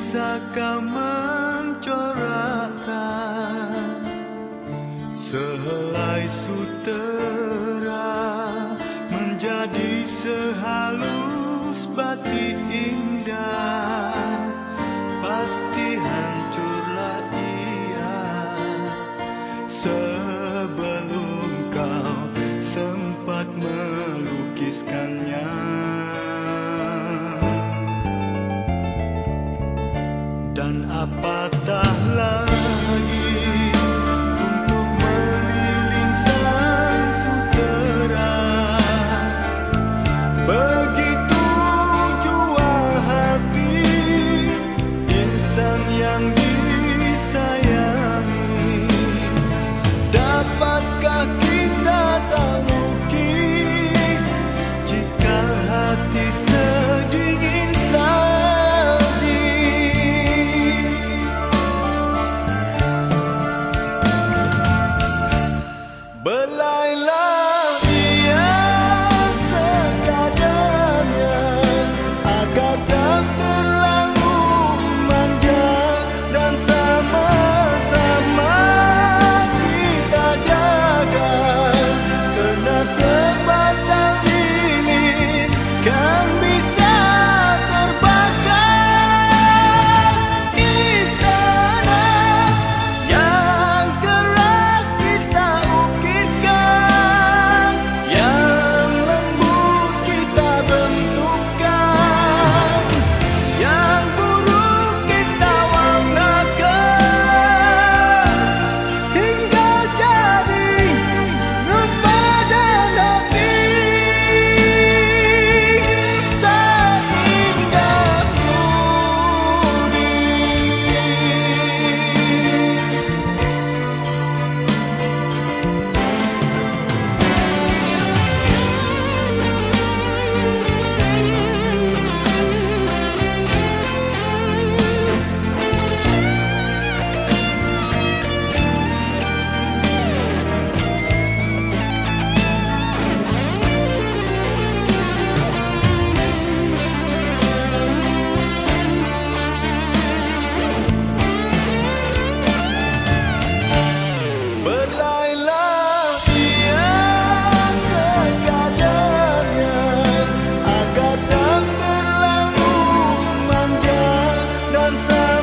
Mana bisa kau mencorakkan Sehelai sutera Menjadi sehalus batik indah? Pasti hancurlah ia. Sebelum kau sempat melukiskannya paz. la la sun.